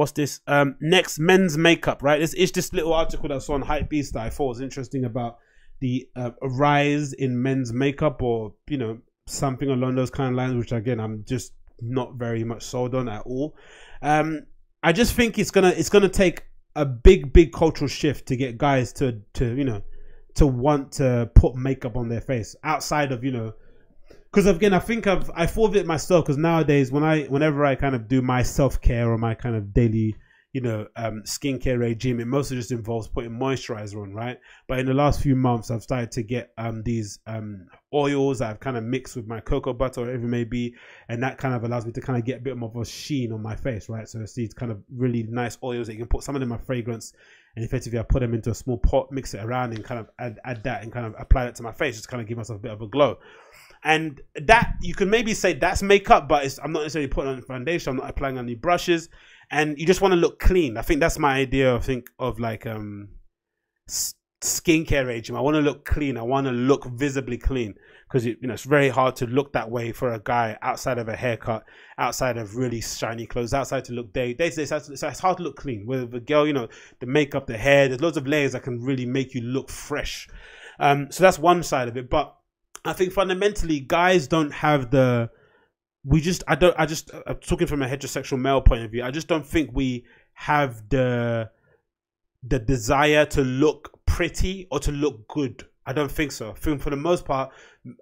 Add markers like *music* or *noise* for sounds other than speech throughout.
what's this? Um, next men's makeup, right? It's, it's this little article that's on Hypebeast that I thought was interesting about the uh, rise in men's makeup, or you know something along those kind of lines. Which again, I'm just not very much sold on at all. Um, I just think it's gonna it's gonna take a big big cultural shift to get guys to to you know to want to put makeup on their face outside of you know because again i think i've i thought of it myself because nowadays when i whenever i kind of do my self-care or my kind of daily you know um, skincare regime it mostly just involves putting moisturizer on right but in the last few months i've started to get um, these um, oils that i've kind of mixed with my cocoa butter or whatever it may be and that kind of allows me to kind of get a bit more of a sheen on my face right so it's these kind of really nice oils that you can put some of them are fragrance and effectively I put them into a small pot, mix it around, and kind of add, add that and kind of apply it to my face, just kind of give myself a bit of a glow. And that you can maybe say that's makeup, but it's I'm not necessarily putting on foundation. I'm not applying any brushes, and you just want to look clean. I think that's my idea. I think of like um skincare regime. I want to look clean. I want to look visibly clean because you know it's very hard to look that way for a guy outside of a haircut, outside of really shiny clothes, outside to look day day. So it's hard to look clean. With a girl, you know, the makeup, the hair, there's loads of layers that can really make you look fresh. Um, so that's one side of it. But I think fundamentally, guys don't have the. We just, I don't, I just, I'm talking from a heterosexual male point of view. I just don't think we have the the desire to look pretty or to look good I don't think so. I think for the most part,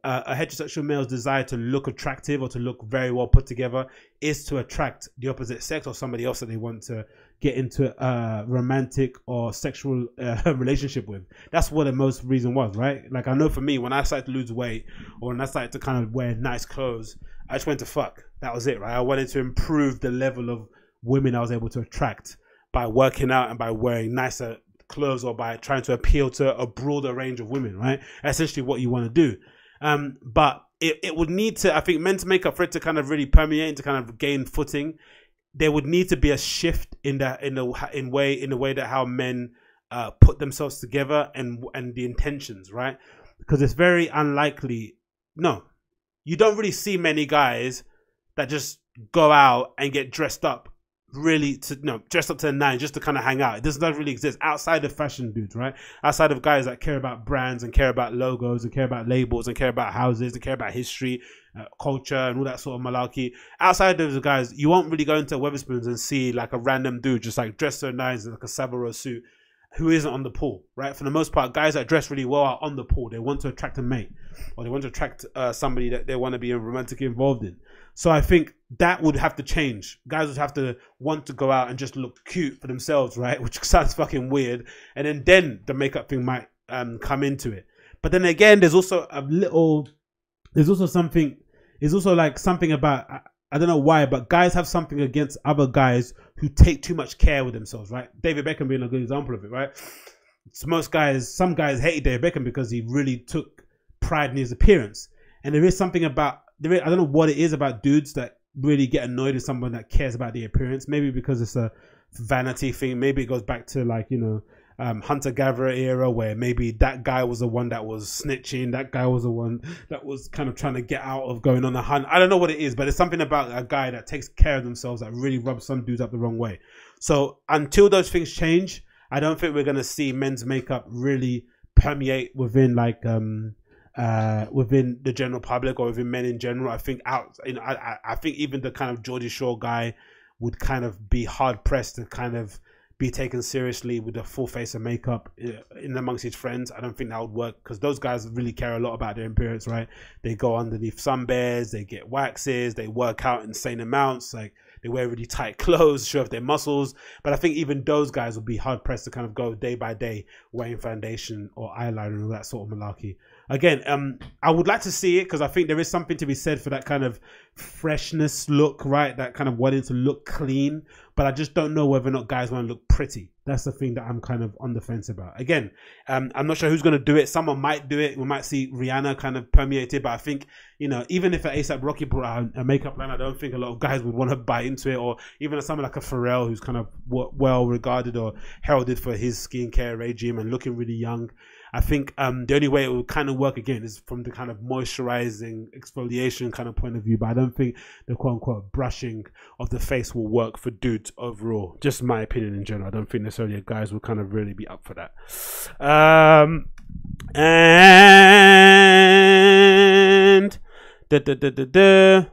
uh, a heterosexual male's desire to look attractive or to look very well put together is to attract the opposite sex or somebody else that they want to get into a romantic or sexual uh, *laughs* relationship with. That's what the most reason was, right? Like I know for me, when I started to lose weight or when I started to kind of wear nice clothes, I just went to fuck. That was it, right? I wanted to improve the level of women I was able to attract by working out and by wearing nicer clothes or by trying to appeal to a broader range of women, right? Essentially, what you want to do. Um, but it, it would need to, I think, men's makeup for it to kind of really permeate and to kind of gain footing. There would need to be a shift in the in the in way in the way that how men uh, put themselves together and and the intentions, right? Because it's very unlikely. No, you don't really see many guys that just go out and get dressed up really to you know dress up to the nine just to kind of hang out. It does not really exist outside of fashion dudes, right? Outside of guys that care about brands and care about logos and care about labels and care about houses and care about history, uh, culture and all that sort of malarkey. Outside of those guys, you won't really go into Wetherspoons and see like a random dude just like dressed to the nines in like a Savile Row suit who isn't on the pool, right? For the most part, guys that dress really well are on the pool. They want to attract a mate, or they want to attract uh, somebody that they want to be romantically involved in. So I think that would have to change. Guys would have to want to go out and just look cute for themselves, *laughs* right? Which sounds fucking weird. And then then the makeup thing might um, come into it. But then again, there's also a little. There's also something. There's also like something about. I, I don't know why, but guys have something against other guys who take too much care with themselves, right? David Beckham being a good example of it, right? So most guys, some guys hated David Beckham because he really took pride in his appearance. And there is something about there is, I don't know what it is about dudes that really get annoyed with someone that cares about the appearance. Maybe because it's a vanity thing. Maybe it goes back to like you know um, hunter gatherer era where maybe that guy was the one that was snitching, that guy was the one that was kind of trying to get out of going on a hunt. I don't know what it is, but it's something about a guy that takes care of themselves that really rubs some dudes up the wrong way. So until those things change, I don't think we're gonna see men's makeup really permeate within like um uh, within the general public or within men in general. I think out, you know, I, I think even the kind of Geordie Shore guy would kind of be hard pressed to kind of be taken seriously with a full face of makeup uh, in amongst his friends. I don't think that would work because those guys really care a lot about their appearance, right? They go underneath sun bears, they get waxes, they work out insane amounts, like they wear really tight *laughs* clothes, show off their muscles. But I think even those guys would be hard pressed to kind of go day by day wearing foundation or eyeliner and all that sort of malarkey again, um, I would like to see it because I think there is something to be said for that kind of freshness look, right? That kind of wanting to look clean. But I just don't know whether or not guys want to look pretty. That's the thing that I'm kind of on the fence about. Again, um, I'm not sure who's going to do it. Someone might do it. We might see Rihanna kind of permeate it. But I think, you know, even if ASAP Rocky brought out a makeup line, I don't think a lot of guys would want to buy into it. Or even someone like a Pharrell who's kind of well regarded or heralded for his skincare regime and looking really young. I think um, the only way it will kind of work again is from the kind of moisturizing exfoliation kind of point of view. But I don't think the quote unquote brushing of the face will work for dudes overall. Just my opinion in general. I don't think necessarily guys will kind of really be up for that. Um, and da, da, da, da, da.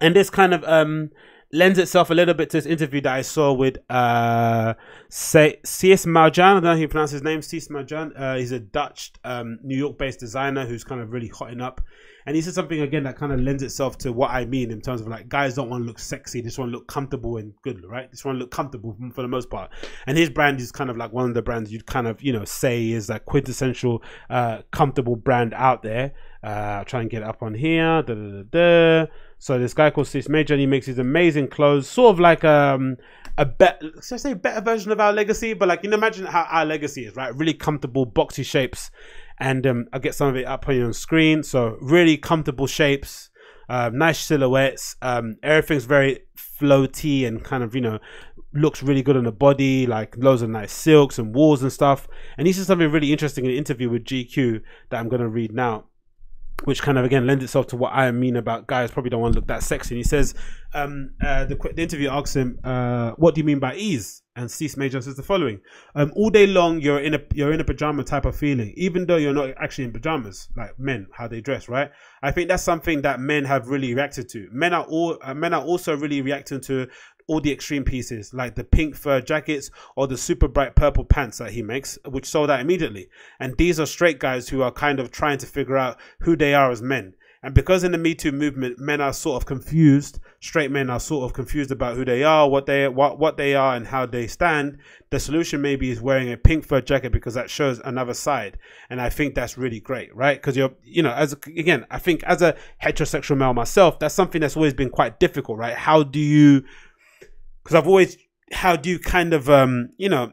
and this kind of um lends itself a little bit to this interview that I saw with uh Sies Marjan. I don't know how you pronounce his name. Sies Marjan. Uh, he's a Dutch, um, New York-based designer who's kind of really hotting up. And he said something again that kind of lends itself to what I mean in terms of like guys don't want to look sexy. This one look comfortable and good, right? This one look comfortable for the most part. And his brand is kind of like one of the brands you'd kind of you know say is that quintessential uh, comfortable brand out there. Uh, try and get up on here. Da, da, da. So this guy called Sis Major, and he makes these amazing clothes, sort of like um a better, should I say better version of our legacy, but like you imagine how our legacy is, right? Really comfortable, boxy shapes, and um, I'll get some of it up on your screen. So really comfortable shapes, uh, nice silhouettes. Um, everything's very floaty and kind of you know looks really good on the body, like loads of nice silks and wools and stuff. And he said something really interesting in an interview with GQ that I'm going to read now which kind of again lends itself to what I mean about guys probably don't want to look that sexy. And he says, um, uh, the, the, interview asks him, uh, "What do you mean by ease?" And Cease Major says the following: um, "All day long, you're in a you're in a pajama type of feeling, even though you're not actually in pajamas, like men how they dress, right? I think that's something that men have really reacted to. Men are all uh, men are also really reacting to all the extreme pieces, like the pink fur jackets or the super bright purple pants that he makes, which sold out immediately. And these are straight guys who are kind of trying to figure out who they are as men. And because in the Me Too movement, men are sort of confused, straight men are sort of confused about who they are, what they what what they are, and how they stand. The solution maybe is wearing a pink fur jacket because that shows another side, and I think that's really great, right? Because you're, you know, as again, I think as a heterosexual male myself, that's something that's always been quite difficult, right? How do you because I've always how do you kind of um you know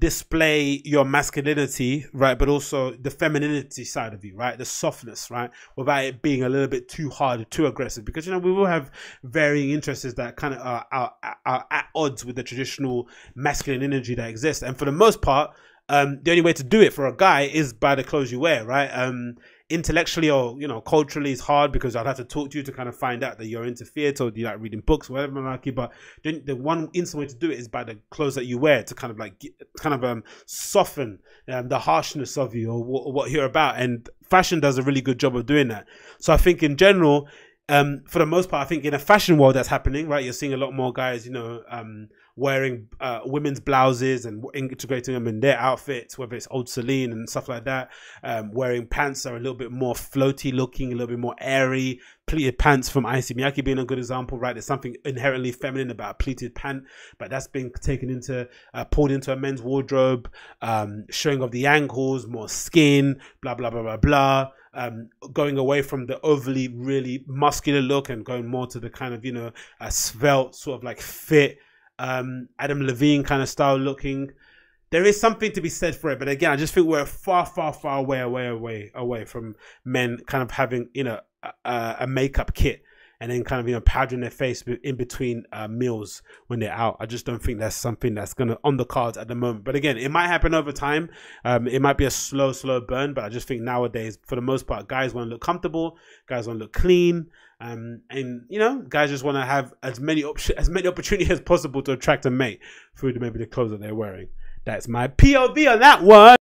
display your masculinity right but also the femininity side of you right the softness right without it being a little bit too hard too aggressive because you know we will have varying interests that kind of are, are, are at odds with the traditional masculine energy that exists and for the most part um, the only way to do it for a guy is by the clothes you wear, right? Um, intellectually or you know culturally is hard because I'd have to talk to you to kind of find out that you're into theatre or you like reading books or whatever like but then the one instant way to do it is by the clothes that you wear to kind of like get, kind of um soften um, the harshness of you or, or what you're about and fashion does a really good job of doing that. So I think in general um, for the most part, I think in a fashion world that's happening, right? You're seeing a lot more guys, you know, um, wearing uh, women's blouses and integrating them in their outfits, whether it's old Celine and stuff like that. Um, wearing pants that are a little bit more floaty looking, a little bit more airy. Pleated pants from Issey Miyake being a good example, right? There's something inherently feminine about a pleated pant, but that's been taken into, uh, pulled into a men's wardrobe, um, showing off the ankles, more skin, blah, blah, blah, blah, blah um, going away from the overly really muscular look and going more to the kind of you know a svelte sort of like fit um, Adam Levine kind of style looking. There is something to be said for it, but again, I just think we're far, far, far away, away, away, away from men kind of having you know a, a makeup kit and then kind of you know powdering their face in between uh, meals when they're out. I just don't think that's something that's gonna on the cards at the moment. But again, it might happen over time. Um, it might be a slow, slow burn. But I just think nowadays, for the most part, guys want to look comfortable. Guys want to look clean. Um, and you know, guys just want to have as many options, *laughs* as many opportunities *laughs* as possible to attract a mate through maybe the clothes that they're wearing. That's my POV on that one.